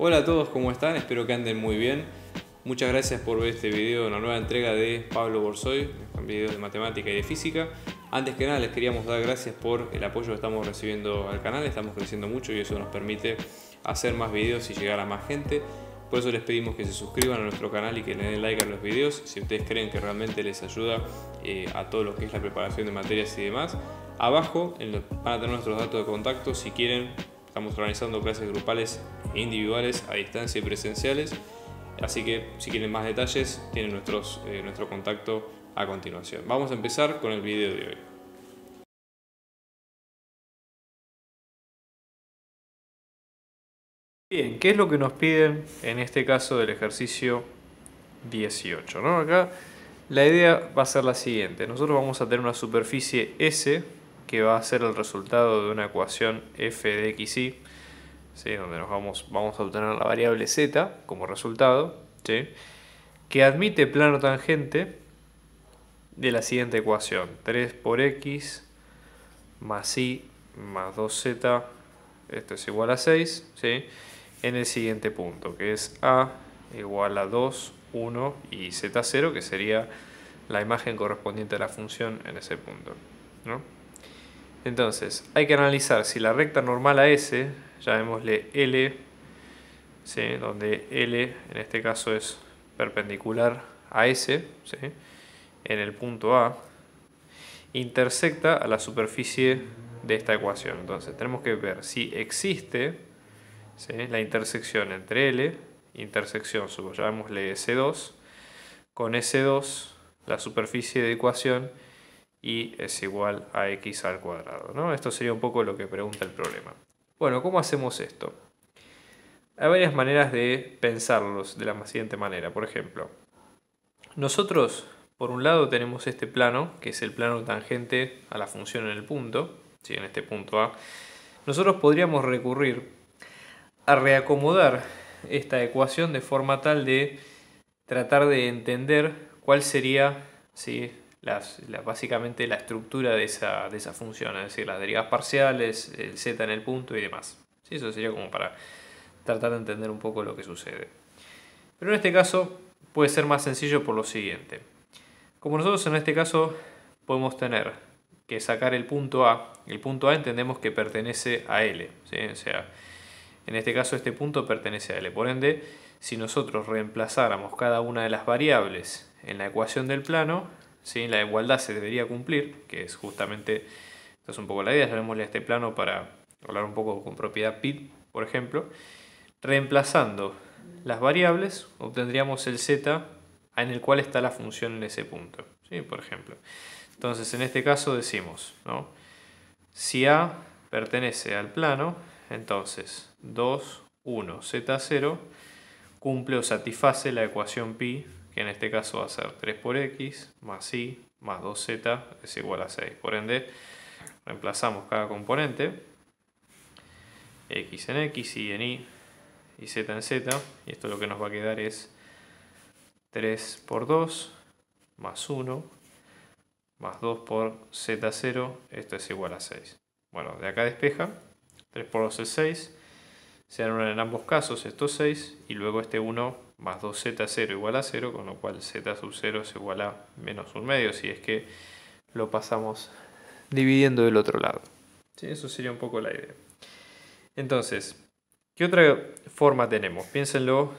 Hola a todos, ¿cómo están? Espero que anden muy bien. Muchas gracias por ver este video, una nueva entrega de Pablo Borsoy, videos de matemática y de física. Antes que nada les queríamos dar gracias por el apoyo que estamos recibiendo al canal, estamos creciendo mucho y eso nos permite hacer más videos y llegar a más gente. Por eso les pedimos que se suscriban a nuestro canal y que le den like a los videos si ustedes creen que realmente les ayuda eh, a todo lo que es la preparación de materias y demás. Abajo van a tener nuestros datos de contacto si quieren. Estamos organizando clases grupales individuales a distancia y presenciales. Así que si quieren más detalles tienen nuestros, eh, nuestro contacto a continuación. Vamos a empezar con el video de hoy. Bien, ¿qué es lo que nos piden en este caso del ejercicio 18? ¿no? Acá la idea va a ser la siguiente. Nosotros vamos a tener una superficie S que va a ser el resultado de una ecuación f de x y, ¿sí? donde nos vamos, vamos a obtener la variable z como resultado, ¿sí? que admite plano tangente de la siguiente ecuación. 3 por x más y más 2z, esto es igual a 6, ¿sí? en el siguiente punto, que es a igual a 2, 1 y z0, que sería la imagen correspondiente a la función en ese punto. ¿no? Entonces, hay que analizar si la recta normal a S, llamémosle L, donde L en este caso es perpendicular a S, en el punto A, intersecta a la superficie de esta ecuación. Entonces, tenemos que ver si existe la intersección entre L, intersección, llamémosle S2, con S2, la superficie de ecuación, y es igual a x al cuadrado. ¿no? Esto sería un poco lo que pregunta el problema. Bueno, ¿cómo hacemos esto? Hay varias maneras de pensarlos de la siguiente manera. Por ejemplo, nosotros por un lado tenemos este plano, que es el plano tangente a la función en el punto, ¿sí? en este punto A. Nosotros podríamos recurrir a reacomodar esta ecuación de forma tal de tratar de entender cuál sería ¿sí? Básicamente la estructura de esa, de función, es decir, las derivas parciales, el z en el punto y demás. ¿Sí? Eso sería como para tratar de entender un poco lo que sucede. Pero en este caso puede ser más sencillo por lo siguiente. Como nosotros en este caso podemos tener que sacar el punto A, el punto A entendemos que pertenece a L, o sea, en este caso este punto pertenece a L. Por ende, si nosotros reemplazáramos cada una de las variables en la ecuación del plano, la igualdad se debería cumplir, que es justamente, esto es un poco la idea, llamémosle a este plano para hablar un poco con propiedad PIT, por ejemplo, reemplazando las variables obtendríamos el z en el cual está la función en ese punto, ¿sí? por ejemplo. Entonces en este caso decimos, ¿no? si A pertenece al plano, entonces 2, 1, z0 cumple o satisface la ecuación pi que en este caso va a ser 3 por x más y más 2z es igual a 6. Por ende, reemplazamos cada componente, x en x, y en y y z en z, y esto lo que nos va a quedar es 3 por 2 más 1 más 2 por z0, esto es igual a 6. Bueno, de acá despeja, 3 por 2 es 6, se dan en ambos casos estos 6 y luego este 1 más 2z0 igual a 0, con lo cual z sub 0 es igual a menos un medio, si es que lo pasamos dividiendo del otro lado. ¿Sí? Eso sería un poco la idea. Entonces, ¿qué otra forma tenemos? Piénsenlo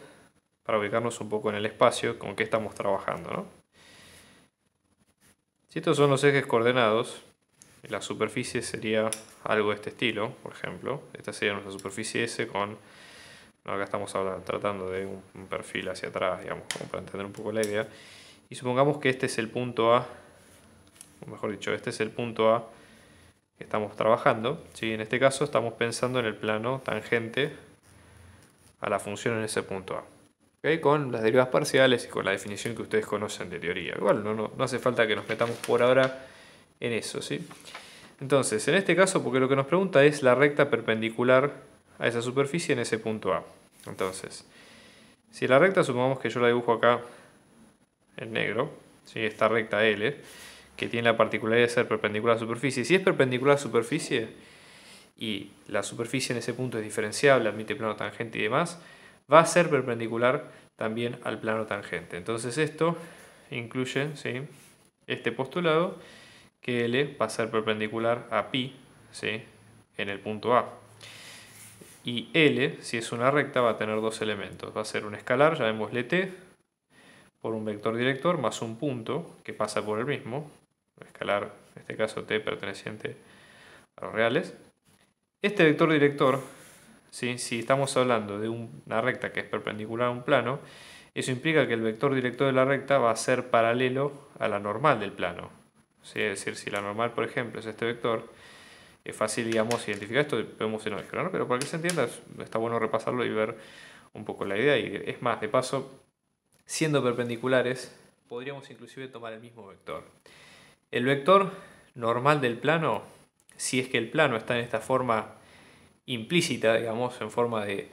para ubicarnos un poco en el espacio con que estamos trabajando. ¿no? Si estos son los ejes coordenados, la superficie sería algo de este estilo, por ejemplo. Esta sería nuestra superficie S con Acá estamos tratando de un, perfil hacia atrás, digamos, como para entender un poco la idea. Y supongamos que este es el punto A, o mejor dicho, este es el punto A que estamos trabajando. ¿sí? En este caso estamos pensando en el plano tangente a la función en ese punto A. Con las derivas parciales y con la definición que ustedes conocen de teoría. Igual no, no, no hace falta que nos metamos por ahora en eso. ¿sí? Entonces, en este caso, porque lo que nos pregunta es la recta perpendicular a esa superficie en ese punto A. Entonces, si la recta, supongamos que yo la dibujo acá en negro, ¿sí? esta recta L, que tiene la particularidad de ser perpendicular a la superficie, si es perpendicular a la superficie y la superficie en ese punto es diferenciable, admite plano tangente y demás, va a ser perpendicular también al plano tangente. Entonces esto incluye ¿sí? este postulado que L va a ser perpendicular a pi ¿sí? en el punto A. Y L, si es una recta, va a tener dos elementos. Va a ser un escalar, llamémosle t, por un vector director, más un punto que pasa por el mismo. Escalar, en este caso t perteneciente a los reales. Este vector director, si estamos hablando de una recta que es perpendicular a un plano, eso implica que el vector director de la recta va a ser paralelo a la normal del plano. Es decir, si la normal, por ejemplo, es este vector, es fácil, digamos, identificar esto, podemos en pero para que se entienda, está bueno repasarlo y ver un poco la idea. Y es más, de paso, siendo perpendiculares, podríamos inclusive tomar el mismo vector. El vector normal del plano, si es que el plano está en esta forma implícita, digamos, en forma de,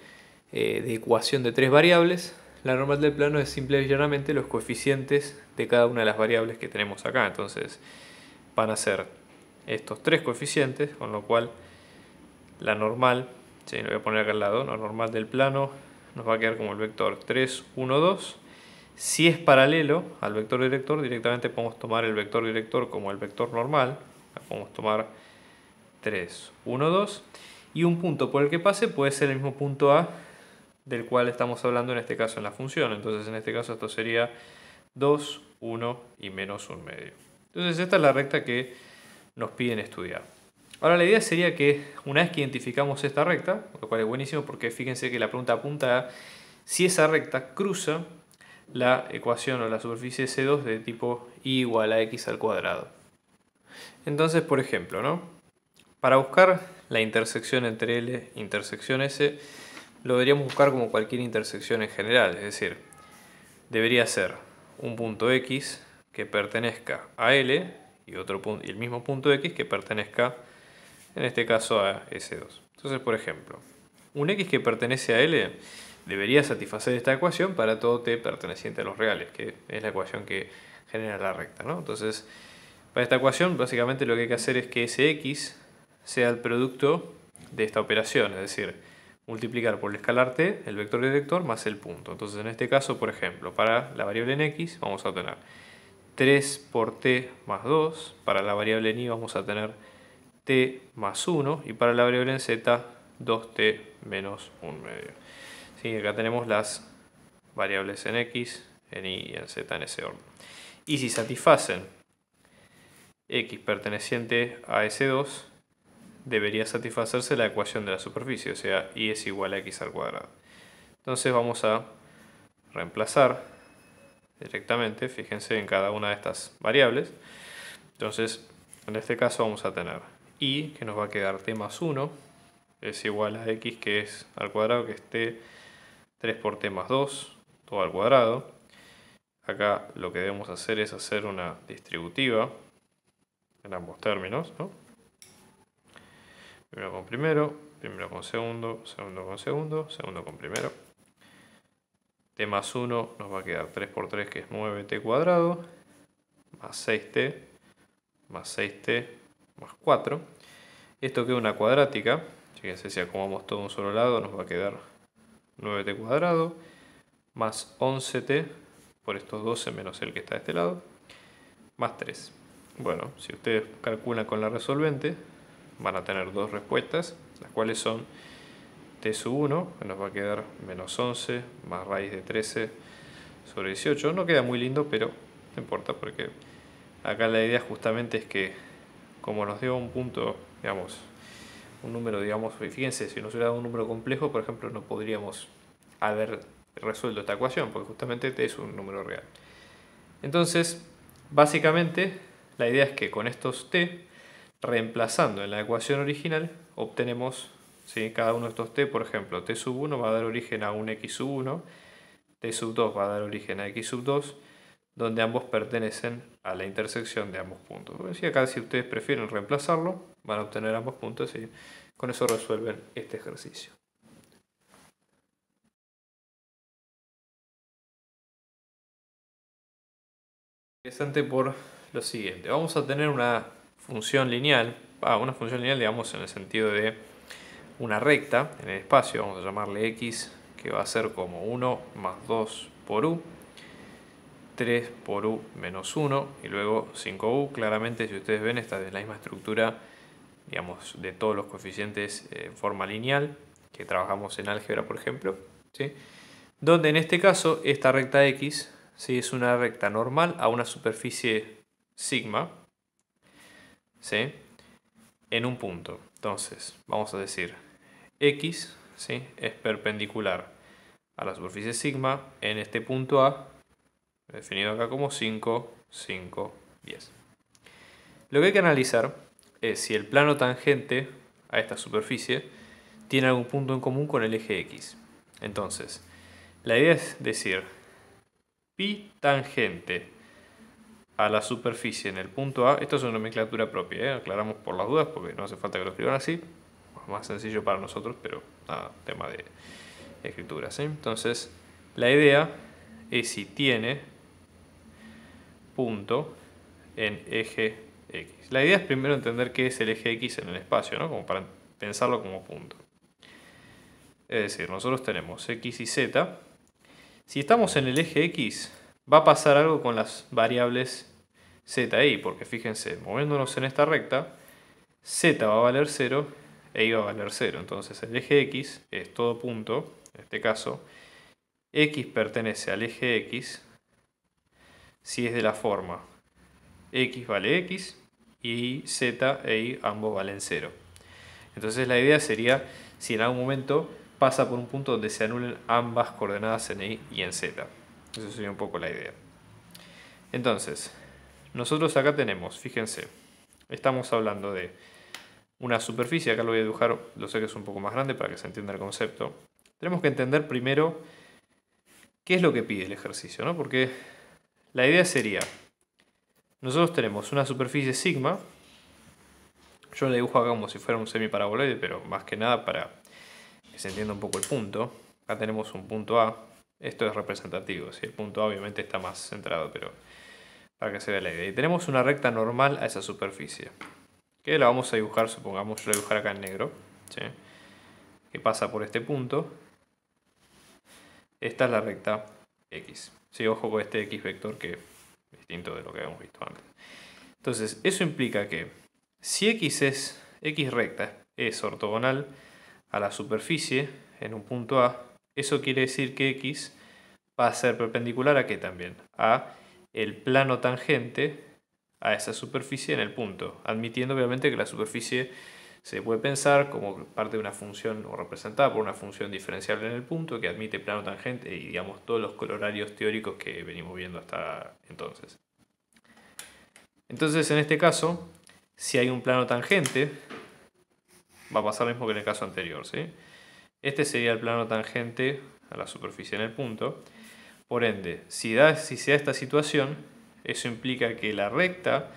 eh, de ecuación de tres variables, la normal del plano es simple y llanamente los coeficientes de cada una de las variables que tenemos acá. Entonces van a ser estos tres coeficientes, con lo cual la normal, sí, lo voy a poner acá al lado, la normal del plano nos va a quedar como el vector 3, 1, 2. Si es paralelo al vector director, directamente podemos tomar el vector director como el vector normal. Podemos tomar 3, 1, 2. Y un punto por el que pase puede ser el mismo punto A del cual estamos hablando en este caso en la función. Entonces en este caso esto sería 2, 1 y menos 1 medio. Entonces esta es la recta que nos piden estudiar. Ahora la idea sería que una vez que identificamos esta recta, lo cual es buenísimo porque fíjense que la pregunta apunta a si esa recta cruza la ecuación o la superficie C2 de tipo y igual a x al cuadrado. Entonces, por ejemplo, ¿no? para buscar la intersección entre L e intersección S, lo deberíamos buscar como cualquier intersección en general, es decir, debería ser un punto X que pertenezca a L y, otro punto, y el mismo punto X que pertenezca, en este caso, a S2. Entonces, por ejemplo, un X que pertenece a L debería satisfacer esta ecuación para todo T perteneciente a los reales, que es la ecuación que genera la recta. ¿no? Entonces, para esta ecuación, básicamente lo que hay que hacer es que ese X sea el producto de esta operación, es decir, multiplicar por el escalar t, el vector director, más el punto. Entonces en este caso, por ejemplo, para la variable en x vamos a tener 3 por t más 2, para la variable en y vamos a tener t más 1 y para la variable en z 2t menos 1 medio. Acá tenemos las variables en x, en y y en z en ese orden. Y si satisfacen x perteneciente a S2, debería satisfacerse la ecuación de la superficie, o sea, y es igual a x al cuadrado. Entonces vamos a reemplazar directamente, fíjense en cada una de estas variables. Entonces, en este caso vamos a tener y, que nos va a quedar t más 1, es igual a x que es al cuadrado, que es t 3 por t más 2, todo al cuadrado. Acá lo que debemos hacer es hacer una distributiva en ambos términos, ¿no? Primero con primero, primero con segundo, segundo con segundo, segundo con primero. T más 1 nos va a quedar 3 por 3 que es 9t cuadrado, más 6t, más 6t, más 4. Esto queda una cuadrática, fíjense si acomodamos todo a un solo lado nos va a quedar 9t cuadrado, más 11t por estos 12 menos el que está de este lado, más 3. Bueno, si ustedes calculan con la resolvente, van a tener dos respuestas, las cuales son t sub 1, que nos va a quedar menos 11 más raíz de 13 sobre 18. No queda muy lindo, pero no importa porque acá la idea justamente es que como nos dio un punto, digamos, un número, digamos, fíjense, si nos hubiera dado un número complejo, por ejemplo, no podríamos haber resuelto esta ecuación, porque justamente t es un número real. Entonces, básicamente, la idea es que con estos t reemplazando en la ecuación original, obtenemos ¿sí? cada uno de estos t, por ejemplo, t sub 1 va a dar origen a un x sub 1, t sub 2 va a dar origen a x sub 2, donde ambos pertenecen a la intersección de ambos puntos. Si acá si ustedes prefieren reemplazarlo, van a obtener ambos puntos y con eso resuelven este ejercicio. Interesante por lo siguiente, vamos a tener una función lineal, ah, una función lineal digamos en el sentido de una recta en el espacio, vamos a llamarle x, que va a ser como 1 más 2 por u, 3 por u menos 1 y luego 5u. Claramente, si ustedes ven, esta es la misma estructura digamos, de todos los coeficientes en forma lineal que trabajamos en álgebra, por ejemplo. ¿sí? Donde en este caso, esta recta x ¿sí? es una recta normal a una superficie sigma ¿sí? en un punto. Entonces, vamos a decir x ¿sí? es perpendicular a la superficie sigma en este punto A, definido acá como 5, 5, 10. Lo que hay que analizar es si el plano tangente a esta superficie tiene algún punto en común con el eje X. Entonces, la idea es decir, pi tangente a la superficie en el punto A, esto es una nomenclatura propia, ¿eh? aclaramos por las dudas porque no hace falta que lo escriban así, más sencillo para nosotros, pero nada, tema de escritura. Entonces, la idea es si tiene punto en eje X. La idea es primero entender qué es el eje X en el espacio, ¿no? como para pensarlo como punto. Es decir, nosotros tenemos X y Z. Si estamos en el eje X, va a pasar algo con las variables Z Y, porque fíjense, moviéndonos en esta recta, Z va a valer 0 e va a valer 0. Entonces el eje X es todo punto, en este caso, X pertenece al eje X si es de la forma X vale X y Z e Y ambos valen 0. Entonces la idea sería si en algún momento pasa por un punto donde se anulen ambas coordenadas en Y y en Z. Eso sería un poco la idea. Entonces, nosotros acá tenemos, fíjense, estamos hablando de una superficie, acá lo voy a dibujar, lo sé que es un poco más grande para que se entienda el concepto. Tenemos que entender primero qué es lo que pide el ejercicio, ¿no? Porque la idea sería, nosotros tenemos una superficie sigma, yo le dibujo acá como si fuera un semiparaboloide, pero más que nada para que se entienda un poco el punto. Acá tenemos un punto A, esto es representativo, si el punto A obviamente está más centrado, pero para que se vea la idea. Y tenemos una recta normal a esa superficie, que la vamos a dibujar, supongamos, yo la dibujar acá en negro, que pasa por este punto. Esta es la recta X. Sí, ojo con este X vector que es distinto de lo que habíamos visto antes. Entonces, eso implica que si X es X recta es ortogonal a la superficie en un punto A, eso quiere decir que X va a ser perpendicular a qué también? A el plano tangente a esa superficie en el punto, admitiendo obviamente que la superficie se puede pensar como parte de una función o representada por una función diferencial en el punto que admite plano tangente y digamos todos los colorarios teóricos que venimos viendo hasta entonces. Entonces en este caso, si hay un plano tangente, va a pasar lo mismo que en el caso anterior. ¿sí? Este sería el plano tangente a la superficie en el punto. Por ende, si, da, si se da esta situación, eso implica que la recta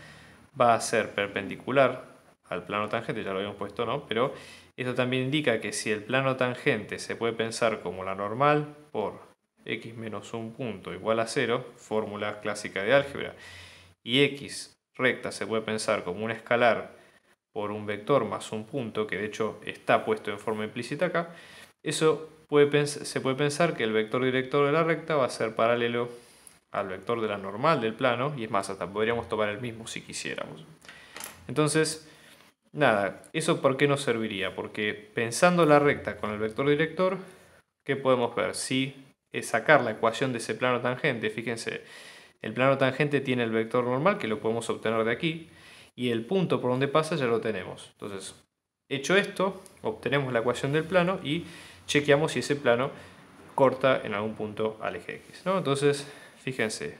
va a ser perpendicular al plano tangente, ya lo habíamos puesto, ¿no? Pero esto también indica que si el plano tangente se puede pensar como la normal por x menos un punto igual a 0, fórmula clásica de álgebra, y x recta se puede pensar como un escalar por un vector más un punto, que de hecho está puesto en forma implícita acá, eso se puede pensar que el vector director de la recta va a ser paralelo al vector de la normal del plano, y es más, hasta podríamos tomar el mismo si quisiéramos. Entonces, nada, ¿eso por qué nos serviría? Porque pensando la recta con el vector director, ¿qué podemos ver? Si es sacar la ecuación de ese plano tangente, fíjense, el plano tangente tiene el vector normal, que lo podemos obtener de aquí, y el punto por donde pasa ya lo tenemos. Entonces, hecho esto, obtenemos la ecuación del plano y chequeamos si ese plano corta en algún punto al eje X. ¿no? Entonces, fíjense,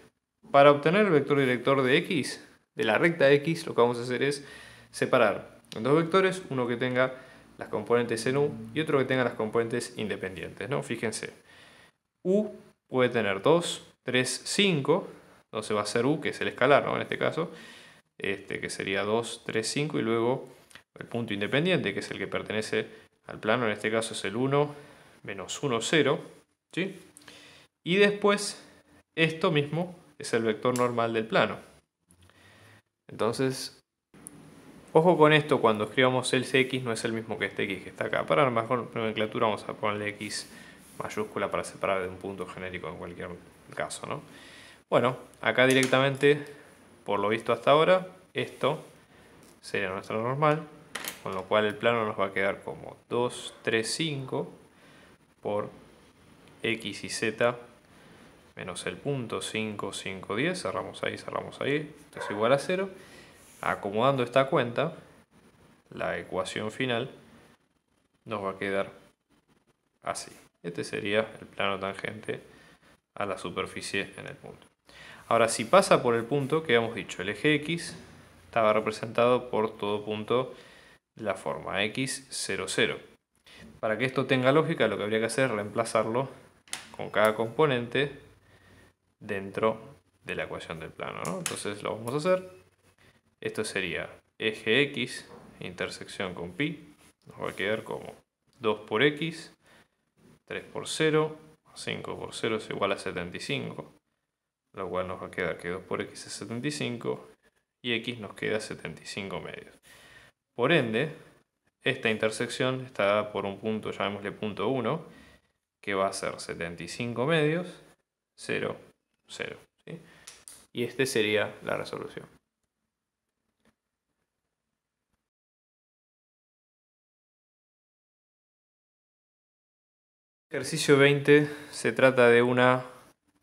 para obtener el vector director de X, de la recta X, lo que vamos a hacer es separar en dos vectores, uno que tenga las componentes en U y otro que tenga las componentes independientes. ¿no? Fíjense, U puede tener 2, 3, 5, entonces va a ser U, que es el escalar ¿no? en este caso, este, que sería 2, 3, 5 y luego el punto independiente, que es el que pertenece al plano, en este caso es el 1 menos 1, 0. ¿sí? Y después esto mismo es el vector normal del plano. Entonces, ojo con esto, cuando escribamos el x no es el mismo que este x que está acá. Para mejor nomenclatura vamos a ponerle x mayúscula para separar de un punto genérico en cualquier caso. ¿no? Bueno, acá directamente, por lo visto hasta ahora, esto sería nuestro normal, con lo cual el plano nos va a quedar como 2, 3, 5 por x y z menos el punto 5, 5, 10, cerramos ahí, cerramos ahí, esto es igual a 0. Acomodando esta cuenta, la ecuación final nos va a quedar así. Este sería el plano tangente a la superficie en el punto. Ahora, si pasa por el punto que habíamos dicho, el eje X estaba representado por todo punto de la forma X, 0, 0. Para que esto tenga lógica, lo que habría que hacer es reemplazarlo con cada componente dentro de la ecuación del plano. Entonces lo vamos a hacer. Esto sería eje X, intersección con pi, nos va a quedar como 2 por X, 3 por 0, 5 por 0 es igual a 75, lo cual nos va a quedar que 2 por X es 75 y X nos queda 75 medios. Por ende, esta intersección está dada por un punto, llamémosle punto 1, que va a ser 75 medios, 0, 0. Y este sería la resolución. Ejercicio 20 se trata de una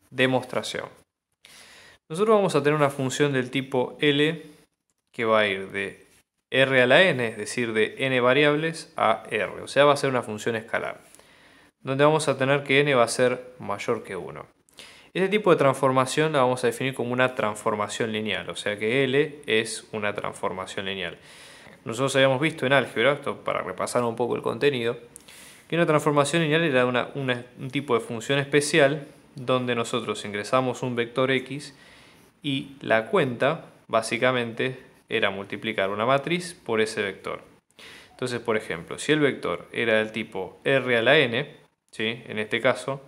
demostración. Nosotros vamos a tener una función del tipo L que va a ir de R a la N, es decir, de N variables a R. O sea, va a ser una función escalar, donde vamos a tener que N va a ser mayor que 1. Este tipo de transformación la vamos a definir como una transformación lineal, o sea que L es una transformación lineal. Nosotros habíamos visto en álgebra, esto para repasar un poco el contenido, que una transformación lineal era un tipo de función especial donde nosotros ingresamos un vector x y la cuenta básicamente era multiplicar una matriz por ese vector. Entonces, por ejemplo, si el vector era del tipo r a la n, ¿sí? en este caso,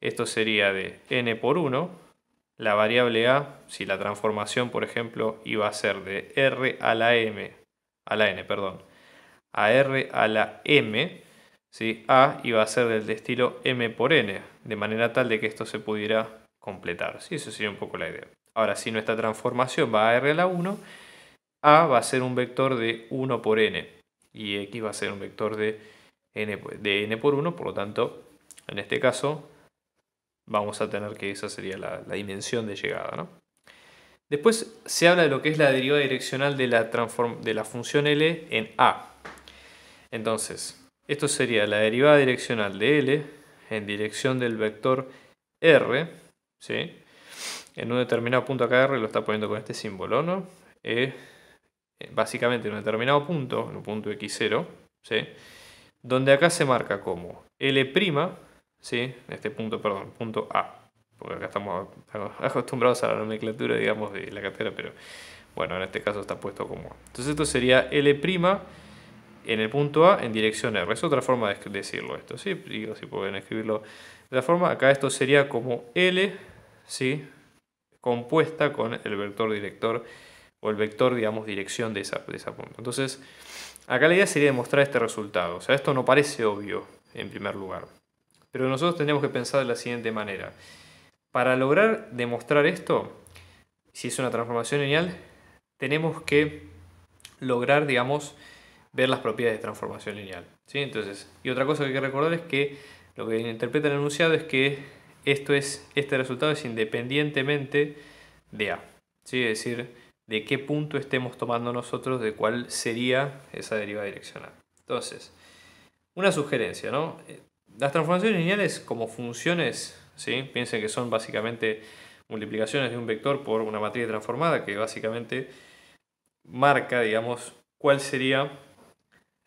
esto sería de n por 1, la variable a, si la transformación, por ejemplo, iba a ser de r a la m, a la n, perdón, a r a la m, A iba a ser del estilo m por n, de manera tal de que esto se pudiera completar. ¿sí? Eso sería un poco la idea. Ahora, si nuestra transformación va a r a la 1, a va a ser un vector de 1 por n y x va a ser un vector de n, de n por 1, por lo tanto, en este caso, vamos a tener que esa sería la, dimensión de llegada. Después se habla de lo que es la derivada direccional de la, de la función L en A. Entonces, esto sería la derivada direccional de L en dirección del vector R, ¿sí? En un determinado punto acá R lo está poniendo con este símbolo, ¿no? Eh, básicamente en un determinado punto, en un punto x0, ¿sí? Donde acá se marca como L', ¿sí? Este punto, perdón, punto A. Porque acá estamos acostumbrados a la nomenclatura, digamos, de la cartera, pero bueno, en este caso está puesto como A. Entonces esto sería L' en el punto A en dirección R. Es otra forma de decirlo esto, ¿sí? Digo, si pueden escribirlo de la forma. Acá esto sería como L, ¿sí? Compuesta con el vector director o el vector, digamos, dirección de esa, de esa punta. Entonces, acá la idea sería demostrar este resultado. O sea, esto no parece obvio en primer lugar. Pero nosotros tendríamos que pensar de la siguiente manera. Para lograr demostrar esto, si es una transformación lineal, tenemos que lograr, digamos, ver las propiedades de transformación lineal. ¿sí? Entonces, y otra cosa que hay que recordar es que lo que interpreta el enunciado es que esto es, este resultado es independientemente de A. ¿sí? Es decir, de qué punto estemos tomando nosotros de cuál sería esa deriva direccional. Entonces, una sugerencia, ¿no? Las transformaciones lineales como funciones, ¿sí? piensen que son básicamente multiplicaciones de un vector por una matriz transformada que básicamente marca, digamos, cuál sería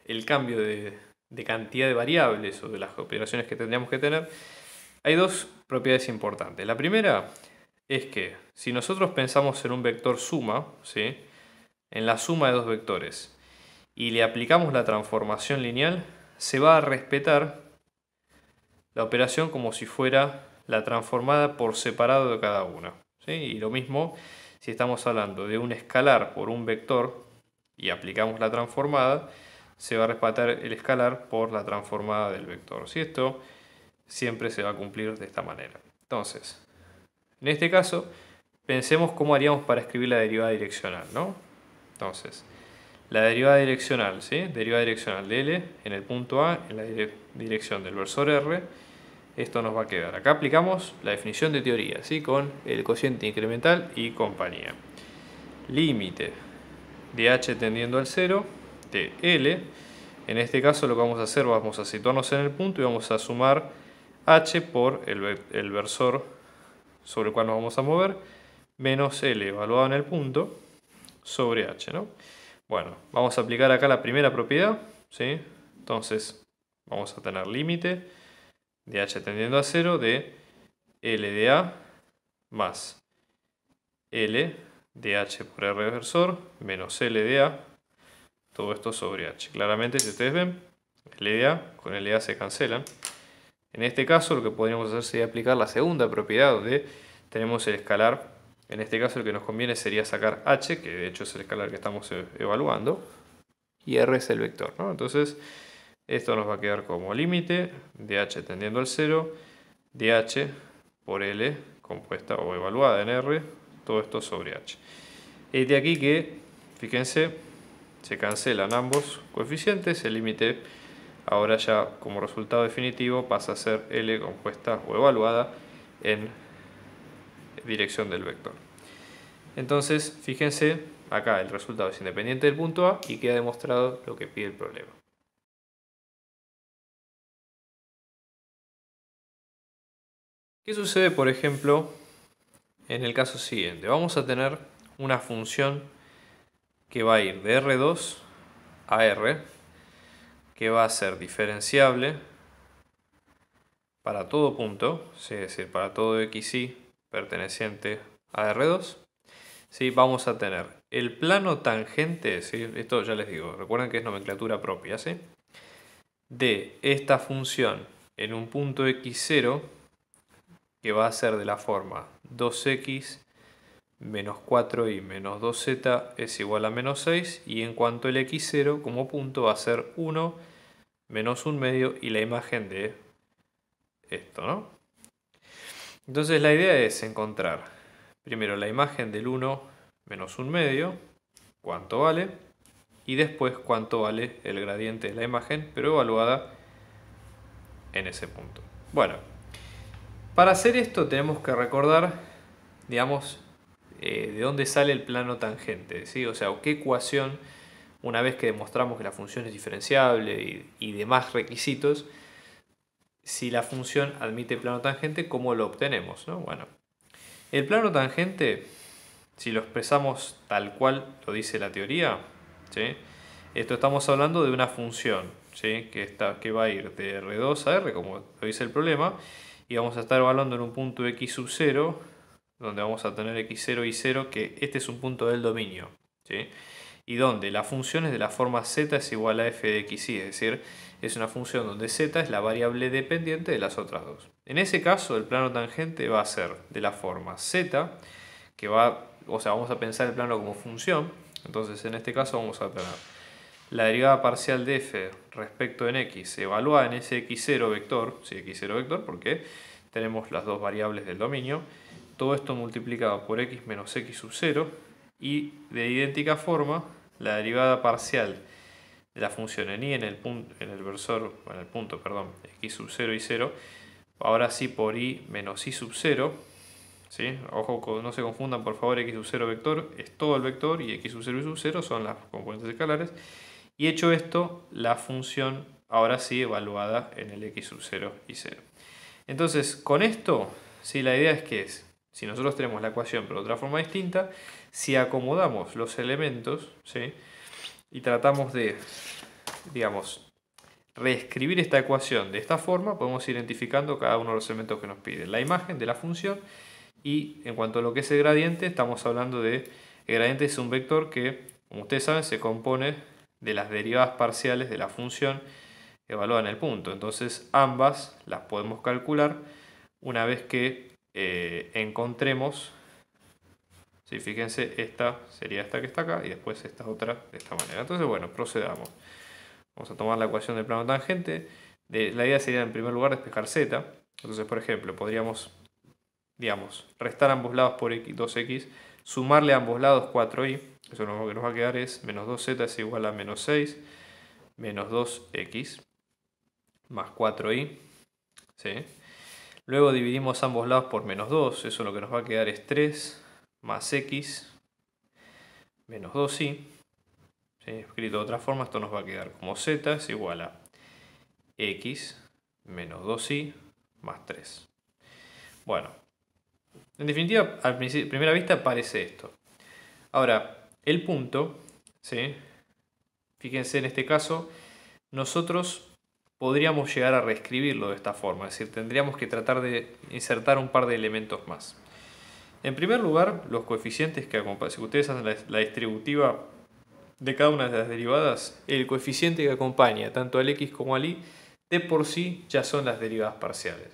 el cambio de, cantidad de variables o de las operaciones que tendríamos que tener, hay dos propiedades importantes. La primera es que si nosotros pensamos en un vector suma, ¿sí? en la suma de dos vectores, y le aplicamos la transformación lineal, se va a respetar la operación como si fuera la transformada por separado de cada una. ¿sí? Y lo mismo si estamos hablando de un escalar por un vector y aplicamos la transformada, se va a respetar el escalar por la transformada del vector. Si esto siempre se va a cumplir de esta manera. Entonces, en este caso, pensemos cómo haríamos para escribir la derivada direccional, ¿no? Entonces, la derivada direccional, ¿sí? Derivada direccional de L en el punto A, en la dirección del versor R, esto nos va a quedar. Acá aplicamos la definición de teoría, ¿sí? Con el cociente incremental y compañía. Límite de h tendiendo al 0 de L. En este caso lo que vamos a hacer, vamos a situarnos en el punto y vamos a sumar h por el, el versor sobre el cual nos vamos a mover, menos L evaluado en el punto sobre h, ¿no? Bueno, vamos a aplicar acá la primera propiedad, ¿sí? Entonces, vamos a tener límite de h tendiendo a 0 de L de A más L de H por R versor menos L de A, todo esto sobre H. Claramente, si ustedes ven, L de A con L de A se cancelan. En este caso, lo que podríamos hacer sería aplicar la segunda propiedad, donde tenemos el escalar en este caso el que nos conviene sería sacar h, que de hecho es el escalar que estamos e-, evaluando, y r es el vector. Entonces esto nos va a quedar como límite de h tendiendo al 0, de h por l compuesta o evaluada en r, todo esto sobre h. Es de aquí que, fíjense, se cancelan ambos coeficientes, el límite ahora ya como resultado definitivo pasa a ser L compuesta o evaluada en dirección del vector. Entonces, fíjense, acá el resultado es independiente del punto A y queda demostrado lo que pide el problema. ¿Qué sucede, por ejemplo, en el caso siguiente? Vamos a tener una función que va a ir de R2 a R, que va a ser diferenciable para todo punto, es decir, para todo xy perteneciente a R2, ¿sí? vamos a tener el plano tangente, ¿sí? esto ya les digo, recuerden que es nomenclatura propia, ¿sí? de esta función en un punto x0 que va a ser de la forma 2x menos 4y menos 2z es igual a menos 6 y en cuanto el x0 como punto va a ser 1 menos 1 medio y la imagen de esto, ¿no? Entonces la idea es encontrar primero la imagen del 1 menos 1 medio, cuánto vale, y después cuánto vale el gradiente de la imagen, pero evaluada en ese punto. Bueno, para hacer esto tenemos que recordar, digamos, eh, de dónde sale el plano tangente, ¿sí? o sea, qué ecuación, una vez que demostramos que la función es diferenciable y, demás requisitos, si la función admite plano tangente, ¿cómo lo obtenemos? Bueno, el plano tangente, si lo expresamos tal cual lo dice la teoría, esto estamos hablando de una función ¿sí? que, está, que va a ir de R2 a R, como lo dice el problema, y vamos a estar evaluando en un punto x sub 0, donde vamos a tener x0 y 0, que este es un punto del dominio. ¿sí? y donde la función es de la forma z es igual a f de xy, es decir, es una función donde z es la variable dependiente de las otras dos. En ese caso, el plano tangente va a ser de la forma z, que va, o sea, vamos a pensar el plano como función, entonces en este caso vamos a tener la derivada parcial de f respecto en x evaluada en ese x0 vector, sí, x0 vector, porque tenemos las dos variables del dominio, todo esto multiplicado por x menos x sub 0, y de idéntica forma la derivada parcial de la función en y en el, punto, en el versor, en el punto, perdón, x sub 0 y 0, ahora sí por y menos y sub 0, ¿sí? ojo, no se confundan por favor, x sub 0 vector es todo el vector y x sub 0 y sub 0 son las componentes escalares, y hecho esto, la función ahora sí evaluada en el x sub 0 y 0. Entonces, con esto, sí, la idea es que es, si nosotros tenemos la ecuación pero de otra forma distinta, si acomodamos los elementos ¿sí? y tratamos de, digamos, reescribir esta ecuación de esta forma, podemos ir identificando cada uno de los elementos que nos pide. La imagen de la función y en cuanto a lo que es el gradiente, estamos hablando de, el gradiente es un vector que, como ustedes saben, se compone de las derivadas parciales de la función evaluada en el punto. Entonces ambas las podemos calcular una vez que eh, encontremos, si fíjense, esta sería esta que está acá y después esta otra de esta manera. Entonces, bueno, procedamos. Vamos a tomar la ecuación del plano tangente. la idea sería en primer lugar despejar z. Entonces, por ejemplo, podríamos, digamos, restar ambos lados por x, 2x, sumarle a ambos lados 4y. Eso lo que nos va a quedar es menos 2z es igual a menos 6, menos 2x, más 4y. ¿sí? Luego dividimos ambos lados por menos 2. Eso lo que nos va a quedar es 3 más x menos 2y. Escrito de otra forma, esto nos va a quedar como z es igual a x menos 2y más 3. Bueno, en definitiva, a primera vista aparece esto. Ahora, el punto, ¿sí? fíjense en este caso, nosotros podríamos llegar a reescribirlo de esta forma, es decir, tendríamos que tratar de insertar un par de elementos más. En primer lugar, los coeficientes que acompañan, si ustedes hacen la, distributiva de cada una de las derivadas, el coeficiente que acompaña tanto al x como al y, de por sí ya son las derivadas parciales.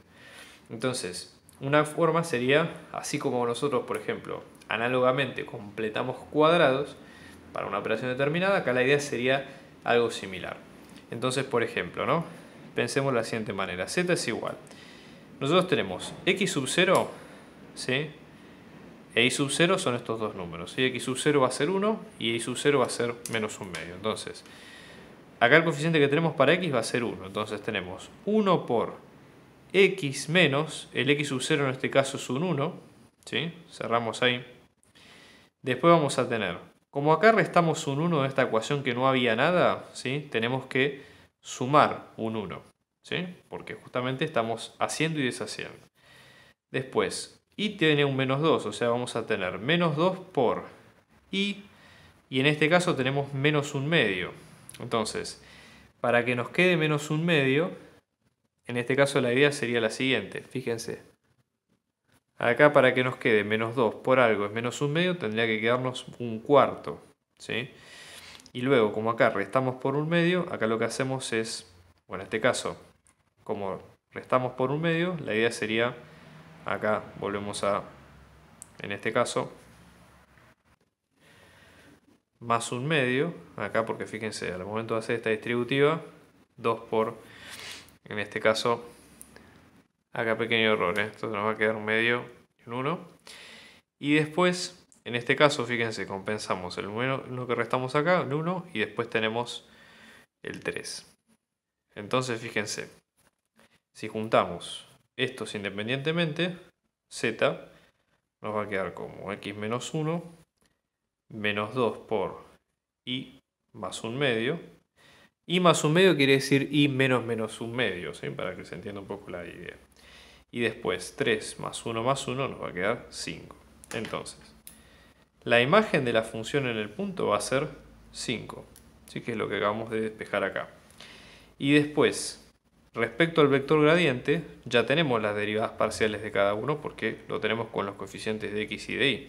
Entonces, una forma sería, así como nosotros, por ejemplo, análogamente completamos cuadrados para una operación determinada, acá la idea sería algo similar. Entonces, por ejemplo, ¿no? pensemos de la siguiente manera. z es igual. Nosotros tenemos x sub 0, ¿sí? E y sub 0 son estos dos números. y X sub 0 va a ser 1 y y sub 0 va a ser menos un medio. Entonces, acá el coeficiente que tenemos para x va a ser 1. Entonces tenemos 1 por x menos, el x sub 0 en este caso es un 1. ¿sí? Cerramos ahí. Después vamos a tener como acá restamos un 1 de esta ecuación que no había nada, ¿sí? tenemos que sumar un 1, ¿sí? porque justamente estamos haciendo y deshaciendo. Después, y tiene un menos 2, o sea, vamos a tener menos 2 por y, y en este caso tenemos menos un medio. Entonces, para que nos quede menos un medio, en este caso la idea sería la siguiente, fíjense. Acá para que nos quede menos 2 por algo es menos un medio, tendría que quedarnos un cuarto. ¿sí? Y luego, como acá restamos por un medio, acá lo que hacemos es, bueno, en este caso, como restamos por un medio, la idea sería, acá volvemos a, en este caso, más un medio, acá porque fíjense, al momento de hacer esta distributiva, 2 por, en este caso, Acá pequeño error, ¿eh? esto nos va a quedar un medio y un 1. Y después, en este caso, fíjense, compensamos el 1 que restamos acá, el 1, y después tenemos el 3. Entonces, fíjense, si juntamos estos independientemente, z nos va a quedar como x menos 1 menos 2 por y más un medio. Y más un medio quiere decir y menos menos un medio, para que se entienda un poco la idea. Y después 3 más 1 más 1 nos va a quedar 5. Entonces, la imagen de la función en el punto va a ser 5. Así que es lo que acabamos de despejar acá. Y después, respecto al vector gradiente, ya tenemos las derivadas parciales de cada uno porque lo tenemos con los coeficientes de x y de y,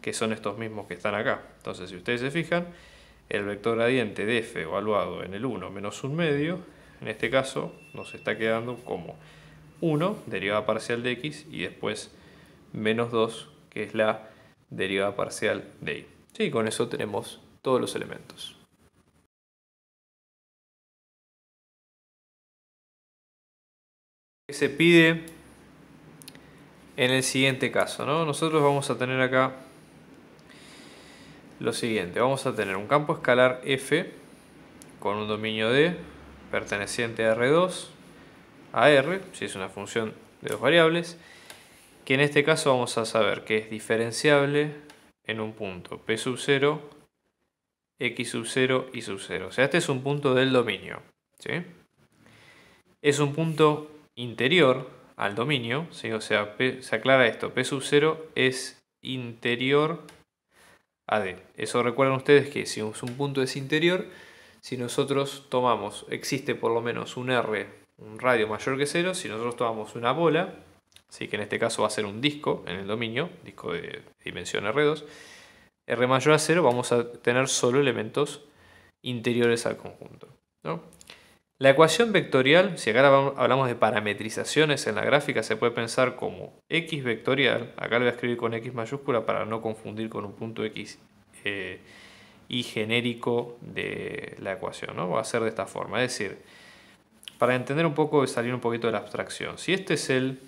que son estos mismos que están acá. Entonces, si ustedes se fijan, el vector gradiente de f evaluado en el 1 menos un medio, en este caso nos está quedando como 1, derivada parcial de x, y después menos 2, que es la derivada parcial de y. Sí, con eso tenemos todos los elementos. se pide en el siguiente caso? ¿no? Nosotros vamos a tener acá lo siguiente. Vamos a tener un campo escalar f con un dominio D perteneciente a R2 a r, si es una función de dos variables, que en este caso vamos a saber que es diferenciable en un punto p sub 0, x sub 0 y sub 0. O sea, este es un punto del dominio. ¿sí? Es un punto interior al dominio, ¿sí? o sea, se aclara esto, p sub 0 es interior a d. Eso recuerden ustedes que si un punto es interior, si nosotros tomamos, existe por lo menos un r un radio mayor que cero, si nosotros tomamos una bola, así que en este caso va a ser un disco en el dominio, disco de dimensión R2, R mayor a cero vamos a tener solo elementos interiores al conjunto. La ecuación vectorial, si acá hablamos de parametrizaciones en la gráfica, se puede pensar como x vectorial, acá lo voy a escribir con x mayúscula para no confundir con un punto x eh, y genérico de la ecuación, ¿no? va a ser de esta forma, es decir, para entender un poco y salir un poquito de la abstracción. Si este es el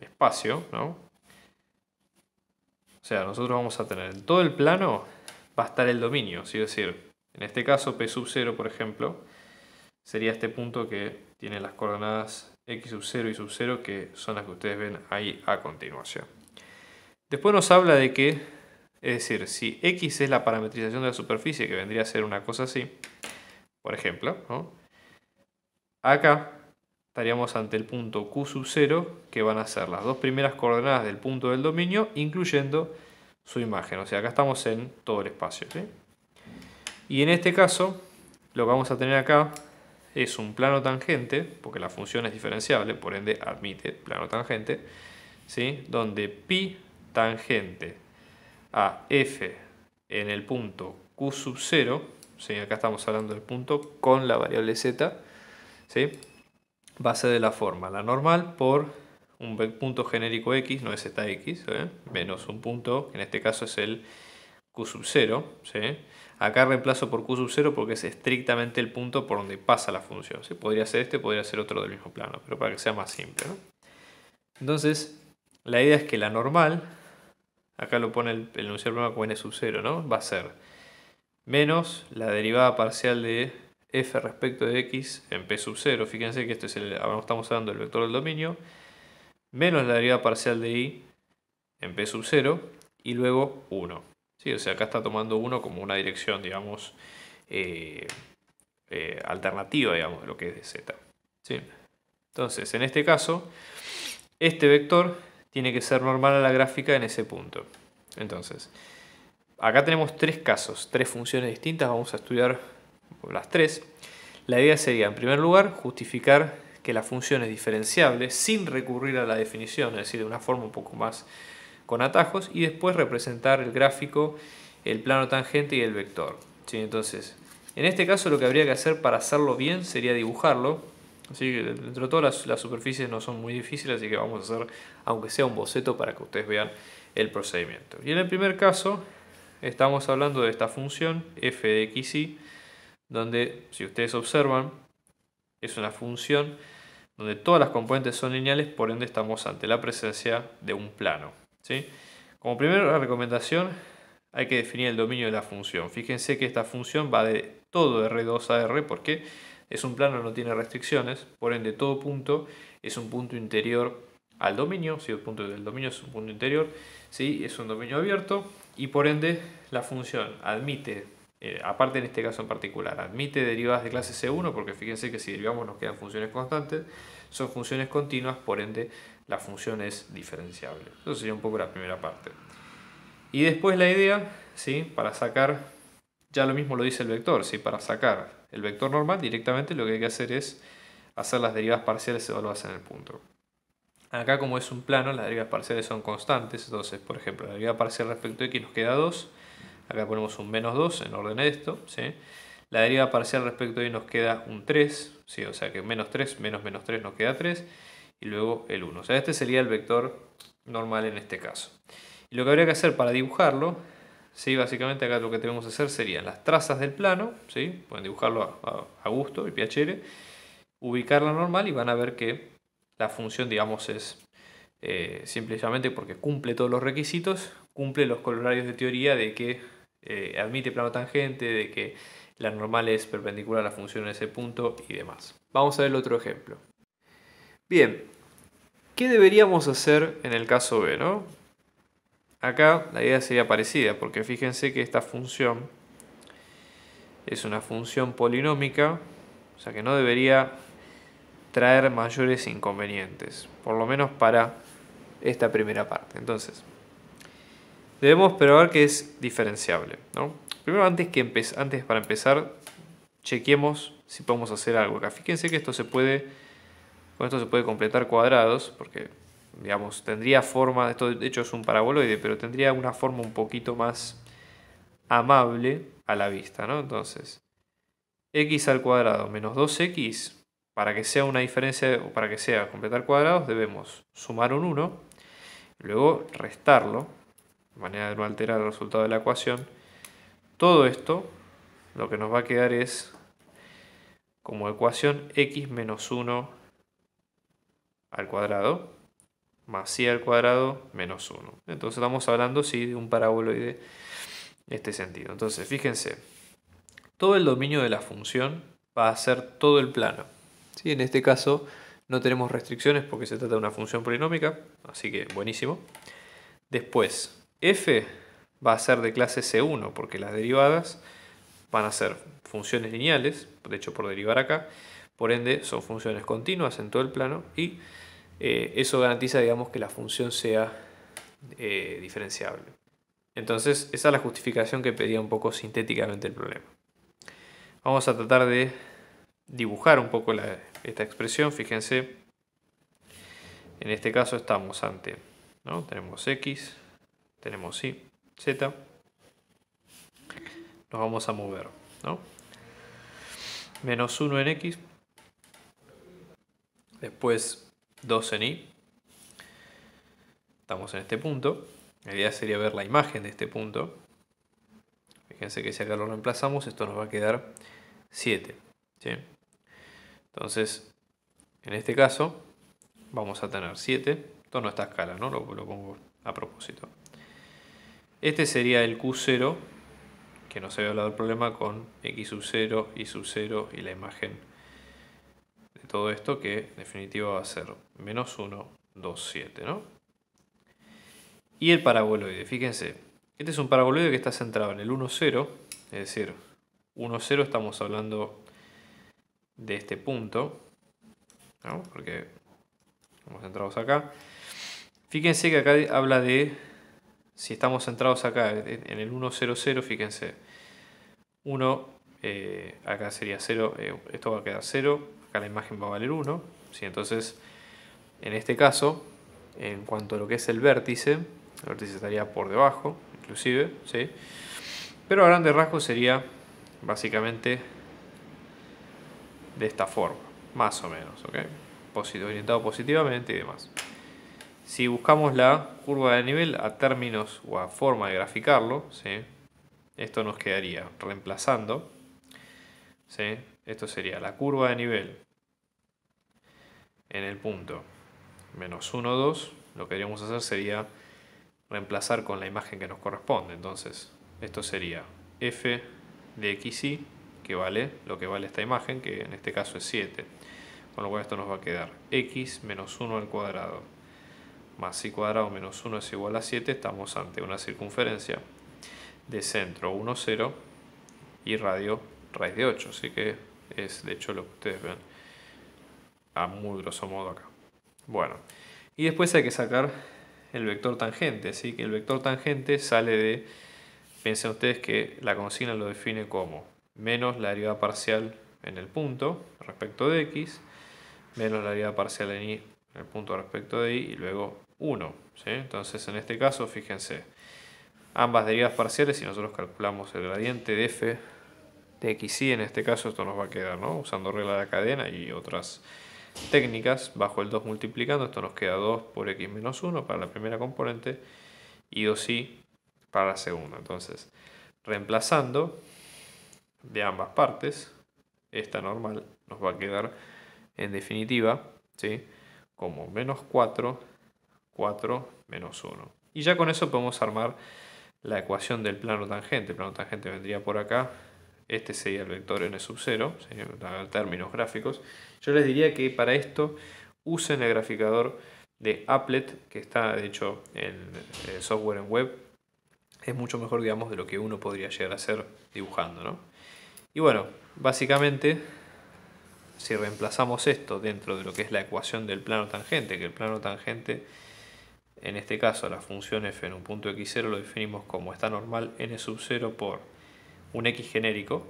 espacio, ¿no? O sea, nosotros vamos a tener en todo el plano va a estar el dominio, es decir, en este caso P sub 0, por ejemplo, sería este punto que tiene las coordenadas x sub 0 y sub 0, que son las que ustedes ven ahí a continuación. Después nos habla de que, es decir, si x es la parametrización de la superficie, que vendría a ser una cosa así, por ejemplo, acá estaríamos ante el punto q sub 0, que van a ser las dos primeras coordenadas del punto del dominio, incluyendo su imagen. O sea, acá estamos en todo el espacio. Y en este caso, lo que vamos a tener acá es un plano tangente, porque la función es diferenciable, por ende admite plano tangente, ¿sí? donde pi tangente a f en el punto q sub 0, ¿sí? acá estamos hablando del punto con la variable z, ¿sí? va a ser de la forma la normal por un punto genérico x, no es zx, ¿eh? menos un punto, en este caso es el q sub 0. ¿sí? Acá reemplazo por q sub 0 porque es estrictamente el punto por donde pasa la función. ¿sí? Podría ser este, podría ser otro del mismo plano, pero para que sea más simple. Entonces, la idea es que la normal, acá lo pone el, el enunciado problema como n sub 0, ¿no? va a ser menos la derivada parcial de f respecto de x en p sub 0. Fíjense que esto es el, estamos hablando del vector del dominio, menos la derivada parcial de i en p sub 0 y luego 1. ¿Sí? O sea, acá está tomando 1 como una dirección, digamos, eh, eh, alternativa, digamos, de lo que es de z. ¿Sí? Entonces, en este caso, este vector tiene que ser normal a la gráfica en ese punto. Entonces, acá tenemos tres casos, tres funciones distintas, vamos a estudiar las tres. La idea sería, en primer lugar, justificar que la función es diferenciable sin recurrir a la definición, es decir, de una forma un poco más con atajos, y después representar el gráfico, el plano tangente y el vector. ¿sí? Entonces, en este caso lo que habría que hacer para hacerlo bien sería dibujarlo. Así que dentro de todas las, superficies no son muy difíciles, así que vamos a hacer, aunque sea un boceto, para que ustedes vean el procedimiento. Y en el primer caso, estamos hablando de esta función f de x, y, donde, si ustedes observan, es una función donde todas las componentes son lineales, por ende estamos ante la presencia de un plano. ¿sí? Como primera recomendación, hay que definir el dominio de la función. Fíjense que esta función va de todo R2 a R porque es un plano, no tiene restricciones, por ende todo punto es un punto interior al dominio, si el punto del dominio es un punto interior, ¿sí? es un dominio abierto y por ende la función admite eh, aparte en este caso en particular, admite derivadas de clase C1 porque fíjense que si derivamos nos quedan funciones constantes, son funciones continuas, por ende la función es diferenciable. Eso sería un poco la primera parte. Y después la idea, ¿sí? para sacar, ya lo mismo lo dice el vector, ¿sí? para sacar el vector normal directamente lo que hay que hacer es hacer las derivadas parciales evaluadas en el punto. Acá como es un plano, las derivas parciales son constantes, entonces por ejemplo la derivada parcial respecto a x nos queda 2, Acá ponemos un menos 2 en orden de esto. La deriva parcial respecto a y nos queda un 3. ¿sí? O sea que menos 3 menos menos 3 nos queda 3. Y luego el 1. O sea, este sería el vector normal en este caso. Y lo que habría que hacer para dibujarlo, ¿sí? básicamente acá lo que tenemos que hacer serían las trazas del plano. Pueden dibujarlo a, gusto, el piacere. Ubicarla normal y van a ver que la función, digamos, es eh, simplemente porque cumple todos los requisitos, cumple los colorarios de teoría de que eh, admite plano tangente, de que la normal es perpendicular a la función en ese punto y demás. Vamos a ver el otro ejemplo. Bien, ¿qué deberíamos hacer en el caso B? ¿no? Acá la idea sería parecida, porque fíjense que esta función es una función polinómica, o sea que no debería traer mayores inconvenientes, por lo menos para esta primera parte. Entonces, debemos probar que es diferenciable. ¿no? Primero, antes, que antes para empezar, chequemos si podemos hacer algo acá. Fíjense que esto se puede, con esto se puede completar cuadrados, porque digamos, tendría forma, esto de hecho es un paraboloide, pero tendría una forma un poquito más amable a la vista, ¿no? Entonces, x al cuadrado menos 2x, para que sea una diferencia, o para que sea completar cuadrados, debemos sumar un 1, luego restarlo, manera de no alterar el resultado de la ecuación. Todo esto, lo que nos va a quedar es como ecuación x menos 1 al cuadrado más y al cuadrado menos 1. Entonces estamos hablando sí, de un paraboloide en este sentido. Entonces fíjense, todo el dominio de la función va a ser todo el plano. ¿Sí? En este caso no tenemos restricciones porque se trata de una función polinómica, así que buenísimo. Después, f va a ser de clase C1 porque las derivadas van a ser funciones lineales, de hecho por derivar acá, por ende son funciones continuas en todo el plano y eh, eso garantiza digamos que la función sea eh, diferenciable. Entonces esa es la justificación que pedía un poco sintéticamente el problema. Vamos a tratar de dibujar un poco esta expresión, fíjense, en este caso estamos ante, ¿no? tenemos x, tenemos y, z, nos vamos a mover, ¿no? menos 1 en x, después 2 en y, estamos en este punto, la idea sería ver la imagen de este punto, fíjense que si acá lo reemplazamos esto nos va a quedar 7, entonces en este caso vamos a tener 7, esto no está a escala, ¿no? Lo, lo pongo a propósito. Este sería el Q0 que nos había hablado el problema con x sub 0, y sub 0 y la imagen de todo esto que en definitiva va a ser menos 1, 2, 7. ¿no? Y el paraboloide, fíjense, este es un paraboloide que está centrado en el 1, 0, es decir, 1, 0 estamos hablando de este punto, ¿no? porque estamos centrados acá. Fíjense que acá habla de si estamos centrados acá en el 1, 0, 0, fíjense, 1, eh, acá sería 0, eh, esto va a quedar 0, acá la imagen va a valer 1, ¿sí? entonces en este caso, en cuanto a lo que es el vértice, el vértice estaría por debajo, inclusive, ¿sí? pero a grandes rasgos sería básicamente de esta forma, más o menos, orientado positivamente y demás. Si buscamos la curva de nivel a términos o a forma de graficarlo, ¿sí? esto nos quedaría reemplazando. ¿sí? Esto sería la curva de nivel en el punto menos 1, 2. Lo que deberíamos hacer sería reemplazar con la imagen que nos corresponde. Entonces, esto sería f de xy, que vale lo que vale esta imagen, que en este caso es 7. Con lo cual esto nos va a quedar x menos 1 al cuadrado más y cuadrado menos 1 es igual a 7, estamos ante una circunferencia de centro 1, 0 y radio raíz de 8. Así que es de hecho lo que ustedes ven a muy grosso modo acá. Bueno, y después hay que sacar el vector tangente. Así que el vector tangente sale de, piensen ustedes que la consigna lo define como menos la derivada parcial en el punto respecto de x, menos la derivada parcial en y en el punto respecto de y, y luego 1. Entonces en este caso, fíjense, ambas derivadas parciales, si nosotros calculamos el gradiente de f de x y, en este caso esto nos va a quedar, ¿no? usando regla de cadena y otras técnicas, bajo el 2 multiplicando, esto nos queda 2 por x menos 1 para la primera componente y 2y para la segunda. Entonces, reemplazando de ambas partes, esta normal nos va a quedar en definitiva ¿sí? como menos 4 4 menos 1. Y ya con eso podemos armar la ecuación del plano tangente. El plano tangente vendría por acá. Este sería el vector n sub 0, en términos gráficos. Yo les diría que para esto usen el graficador de Applet, que está de hecho en el software en web. Es mucho mejor, digamos, de lo que uno podría llegar a hacer dibujando, ¿no? Y bueno, básicamente, si reemplazamos esto dentro de lo que es la ecuación del plano tangente, que el plano tangente en este caso la función f en un punto x0 lo definimos como está normal n sub 0 por un x genérico,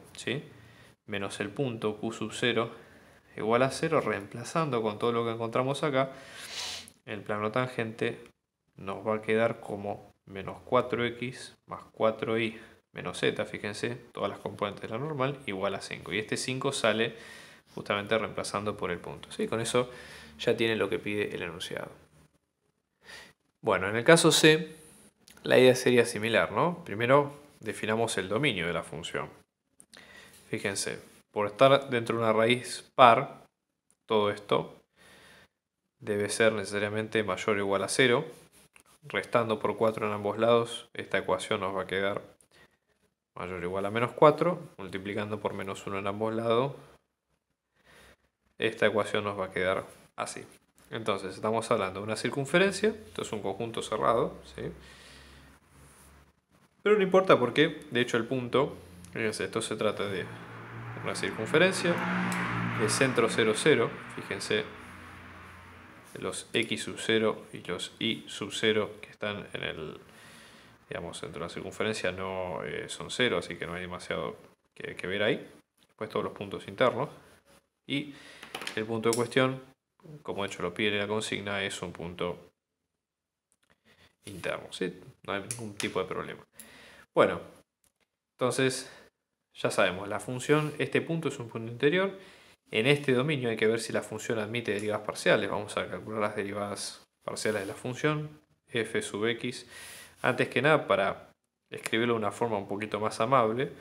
menos el punto q sub 0 igual a 0, reemplazando con todo lo que encontramos acá, el plano tangente nos va a quedar como menos 4x más 4y menos z, fíjense, todas las componentes de la normal, igual a 5. Y este 5 sale justamente reemplazando por el punto. ¿sí? Con eso ya tiene lo que pide el enunciado. Bueno, en el caso C, la idea sería similar, ¿no? Primero definamos el dominio de la función. Fíjense, por estar dentro de una raíz par, todo esto debe ser necesariamente mayor o igual a 0. Restando por 4 en ambos lados, esta ecuación nos va a quedar mayor o igual a menos 4. Multiplicando por menos 1 en ambos lados, esta ecuación nos va a quedar así. Entonces, estamos hablando de una circunferencia, esto es un conjunto cerrado, ¿sí? Pero no importa porque, de hecho, el punto, fíjense, esto se trata de una circunferencia, de centro 0, 0, fíjense, los x sub 0 y los y sub 0 que están en el, digamos, dentro de la circunferencia no eh, son 0, así que no hay demasiado que, que ver ahí. Después todos los puntos internos. Y el punto de cuestión como de hecho lo pide la consigna, es un punto interno. ¿sí? No hay ningún tipo de problema. Bueno, entonces ya sabemos, la función, este punto es un punto interior. En este dominio hay que ver si la función admite derivadas parciales. Vamos a calcular las derivadas parciales de la función f sub x. Antes que nada, para escribirlo de una forma un poquito más amable,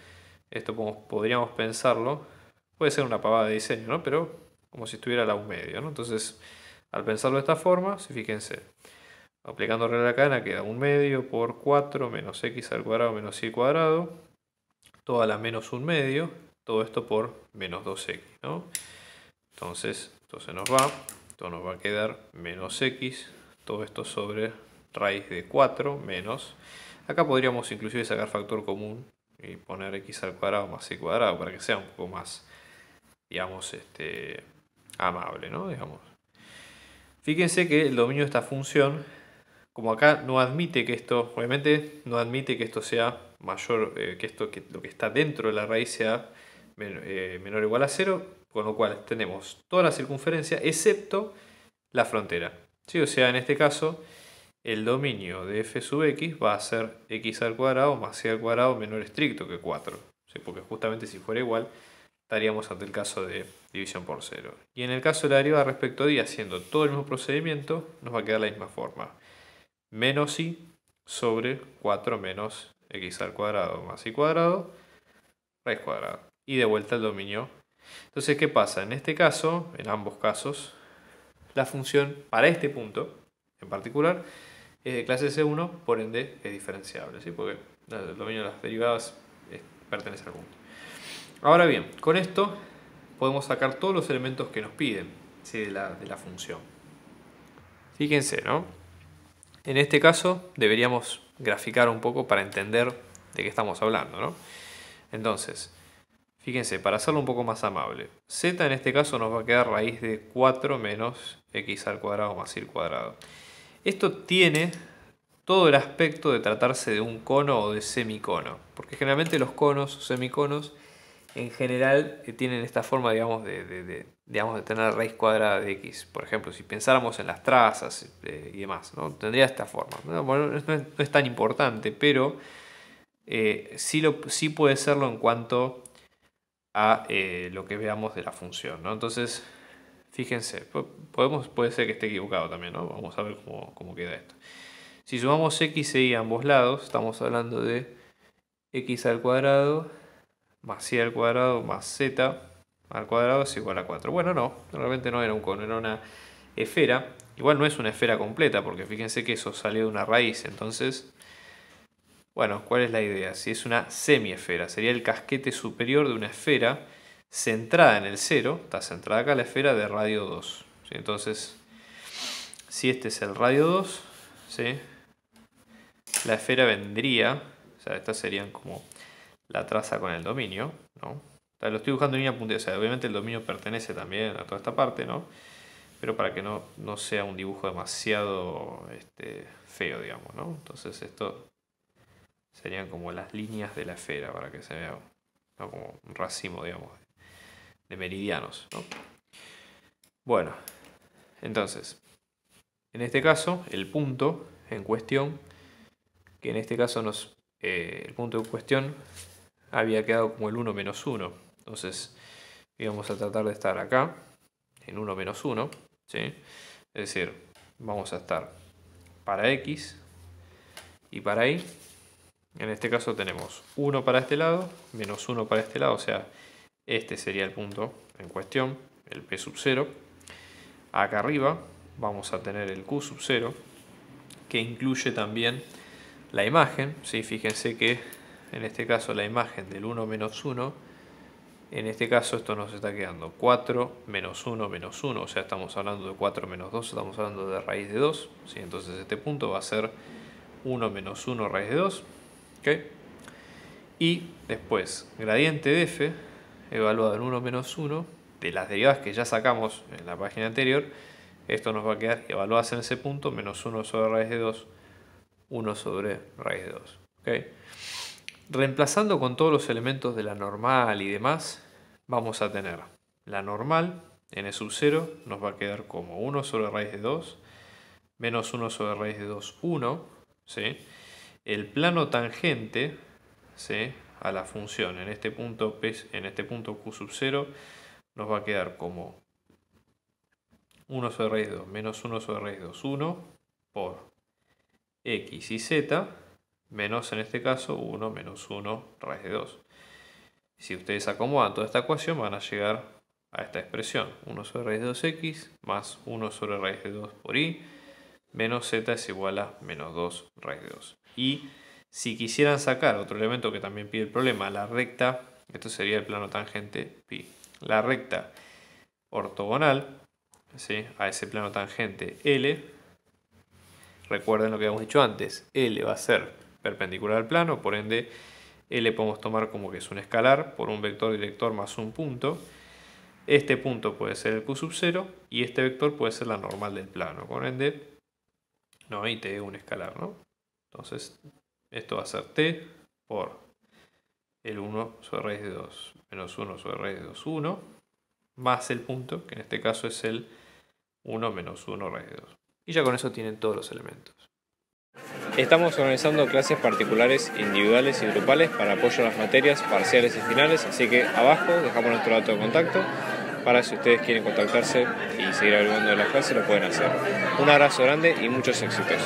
esto podríamos pensarlo, puede ser una pavada de diseño, ¿no? pero como si estuviera la un medio. Entonces, al pensarlo de esta forma, fíjense, aplicando regla de la cadena queda un medio por 4 menos x al cuadrado menos y cuadrado, toda la menos un medio, todo esto por menos 2x. Entonces, esto se nos va, esto nos va a quedar menos x, todo esto sobre raíz de 4 menos. Acá podríamos inclusive sacar factor común y poner x al cuadrado más y cuadrado para que sea un poco más, digamos, este, amable, ¿no? Digamos. Fíjense que el dominio de esta función, como acá no admite que esto, obviamente no admite que esto sea mayor, eh, que esto, que lo que está dentro de la raíz sea eh, menor o igual a cero, con lo cual tenemos toda la circunferencia excepto la frontera. ¿Sí? O sea, en este caso, el dominio de f sub x va a ser x al cuadrado más c al cuadrado menor estricto que 4. ¿sí? Porque justamente si fuera igual, estaríamos ante el caso de división por cero. Y en el caso de la derivada respecto a y, haciendo todo el mismo procedimiento, nos va a quedar la misma forma. Menos y sobre 4 menos x al cuadrado más y cuadrado, raíz cuadrada. Y de vuelta al dominio. Entonces, ¿qué pasa? En este caso, en ambos casos, la función para este punto en particular es de clase C1, por ende es diferenciable, ¿sí? porque el dominio de las derivadas pertenece al punto. Ahora bien, con esto podemos sacar todos los elementos que nos piden de, la, función. Fíjense, ¿no? En este caso deberíamos graficar un poco para entender de qué estamos hablando, ¿no? Entonces, fíjense, para hacerlo un poco más amable, z en este caso nos va a quedar raíz de 4 menos x al cuadrado más y al cuadrado. Esto tiene todo el aspecto de tratarse de un cono o de semicono, porque generalmente los conos o semiconos en general eh, tienen esta forma, digamos, de, digamos, de tener raíz cuadrada de x. Por ejemplo, si pensáramos en las trazas eh, y demás, ¿no? tendría esta forma. ¿no? Bueno, no, es, tan importante, pero eh, sí, lo, sí puede serlo en cuanto a lo que veamos de la función. ¿no? Entonces, fíjense, podemos, puede ser que esté equivocado también, ¿no? Vamos a ver cómo, cómo queda esto. Si sumamos x e y a ambos lados, estamos hablando de x al cuadrado más y al cuadrado más z al cuadrado es igual a 4. Bueno, no, realmente no era un cono, era una esfera. Igual no es una esfera completa, porque fíjense que eso salió de una raíz. Entonces, bueno, ¿cuál es la idea? Si es una semiesfera, sería el casquete superior de una esfera centrada en el cero. Está centrada acá la esfera de radio 2. Entonces, si este es el radio 2, ¿sí? la esfera vendría, o sea, estas serían como la traza con el dominio, ¿no? lo estoy buscando en línea puntera, o sea, obviamente el dominio pertenece también a toda esta parte, ¿no? Pero para que no, no sea un dibujo demasiado este, feo, digamos, ¿no? Entonces esto serían como las líneas de la esfera, para que se vea como un racimo, digamos, de meridianos, ¿no? Bueno, entonces, en este caso, el punto en cuestión, que en este caso nos, eh, el punto en cuestión había quedado como el 1 menos 1. Entonces íbamos a tratar de estar acá, en 1 menos 1. ¿sí? Es decir, vamos a estar para x y para y. En este caso tenemos 1 para este lado, menos 1 para este lado, o sea, Este sería el punto en cuestión, el P sub 0. Acá arriba vamos a tener el Q sub 0, que incluye también la imagen. ¿sí? Fíjense que en este caso la imagen del 1 menos 1, en este caso esto nos está quedando 4 menos 1 menos 1, o sea estamos hablando de 4 menos 2, estamos hablando de raíz de 2, ¿sí? entonces este punto va a ser 1 menos 1 raíz de 2. Y después, gradiente de f evaluado en 1 menos 1, de las derivadas que ya sacamos en la página anterior, esto nos va a quedar evaluadas en ese punto, menos 1 sobre raíz de 2, 1 sobre raíz de 2. Reemplazando con todos los elementos de la normal y demás, vamos a tener la normal, n sub 0, nos va a quedar como 1 sobre raíz de 2, menos 1 sobre raíz de 2, 1. ¿sí? El plano tangente ¿sí? a la función en este punto, en este punto q sub 0 nos va a quedar como 1 sobre raíz de 2 menos 1 sobre raíz de 2, 1 por x y z menos en este caso 1 menos 1 raíz de 2. Si ustedes acomodan toda esta ecuación van a llegar a esta expresión 1 sobre raíz de 2x más 1 sobre raíz de 2 por y menos z es igual a menos 2 raíz de 2. Y si quisieran sacar otro elemento que también pide el problema, la recta, esto sería el plano tangente pi. La recta ortogonal ¿sí? a ese plano tangente L, recuerden lo que habíamos dicho antes, L va a ser perpendicular al plano, por ende L podemos tomar como que es un escalar por un vector director más un punto. Este punto puede ser el Q sub 0 y este vector puede ser la normal del plano, por ende, no, hay T es un escalar, ¿no? Entonces, esto va a ser T por el 1 sobre raíz de 2 menos 1 sobre raíz de 2, 1, más el punto, que en este caso es el 1 menos 1 raíz de 2. Y ya con eso tienen todos los elementos. Estamos organizando clases particulares, individuales y grupales para apoyo a las materias parciales y finales, así que abajo dejamos nuestro dato de contacto para si ustedes quieren contactarse y seguir averiguando de las clases lo pueden hacer. Un abrazo grande y muchos éxitos.